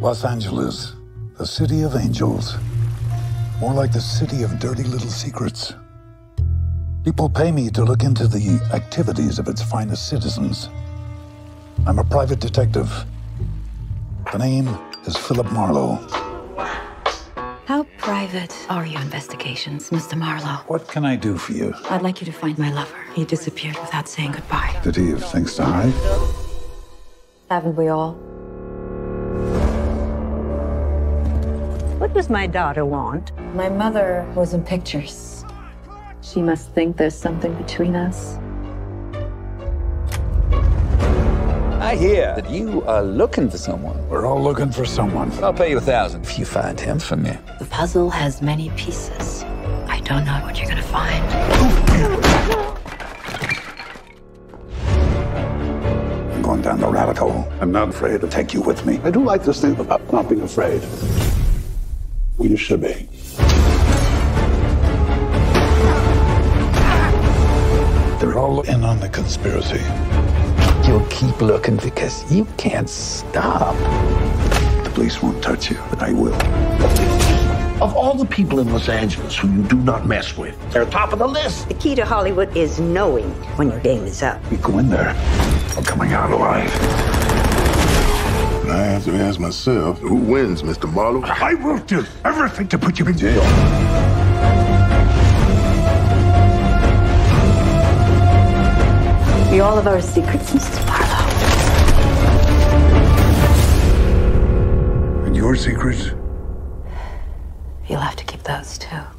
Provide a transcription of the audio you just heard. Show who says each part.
Speaker 1: Los Angeles, the city of angels. More like the city of dirty little secrets. People pay me to look into the activities of its finest citizens. I'm a private detective. The name is Philip Marlowe.
Speaker 2: How private are your investigations, Mr. Marlowe?
Speaker 1: What can I do for you?
Speaker 2: I'd like you to find my lover. He disappeared without saying goodbye.
Speaker 1: Did he have things to hide?
Speaker 2: Haven't we all?
Speaker 3: What does my daughter want?
Speaker 2: My mother was in pictures. She must think there's something between us.
Speaker 4: I hear that you are looking for someone.
Speaker 1: We're all looking for someone.
Speaker 4: I'll pay you a thousand if you find him for me.
Speaker 2: The puzzle has many pieces. I don't know what you're gonna find.
Speaker 1: I'm going down the rabbit hole. I'm not afraid to take you with me.
Speaker 5: I do like this thing about not being afraid. Well, you should be.
Speaker 1: They're all in on the conspiracy.
Speaker 4: You'll keep looking because you can't stop.
Speaker 1: The police won't touch you, but I will.
Speaker 5: Of all the people in Los Angeles who you do not mess with, they're top of the list.
Speaker 3: The key to Hollywood is knowing when your game is up.
Speaker 1: You go in there, I'm coming out alive.
Speaker 6: And I to ask myself, who wins, Mr. Marlowe?
Speaker 1: I will do everything to put you in jail.
Speaker 2: We all have our secrets, Mrs. Marlowe.
Speaker 1: And your secrets?
Speaker 2: You'll have to keep those too.